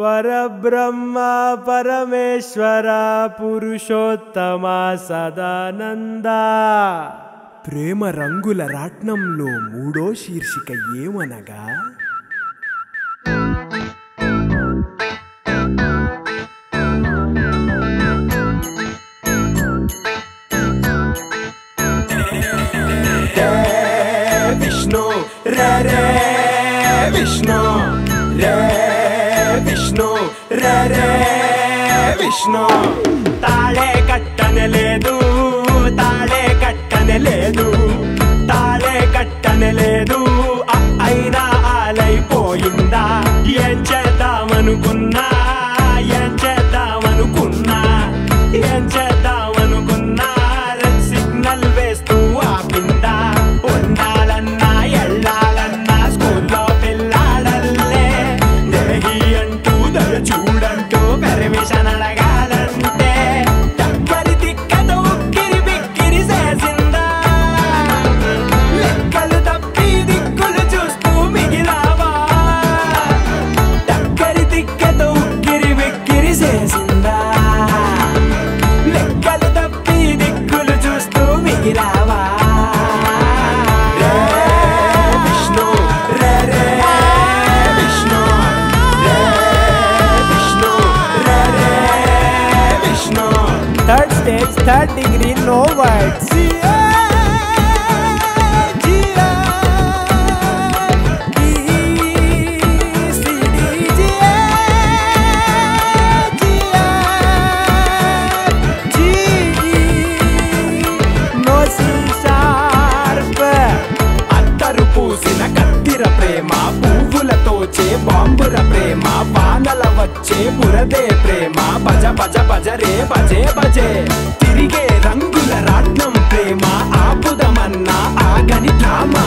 పరబ్రహ్మ పరమేశ్వర పురుషోత్తమ సదానంద. ప్రేమ రంగుల రాట్నంలో మూడో శీర్షిక ఏమనగా? విష్ణు రే రే విష్ణు రే విష్ణు. రే రే విష్ణు. తాళే కట్టనే లేదు తాళే కట్టనే లేదు. తాళే కట్టనే లేదు అయినా ఆలైపోయిందా? ఏం చేద్దామనుకున్నా? Third stage, third degree, no words. No C sharp. అత్తరు పూసిన కత్తిర ప్రేమ పువ్వులతోచే బాంబుర ప్రేమ వానల వచ్చే పురదే ప్రేమ. భజ భజ భజ రే భజే భజే. తిరిగే రంగుల రాట్నం ప్రేమ. ఆపుదమన్నా ఆగని ధామా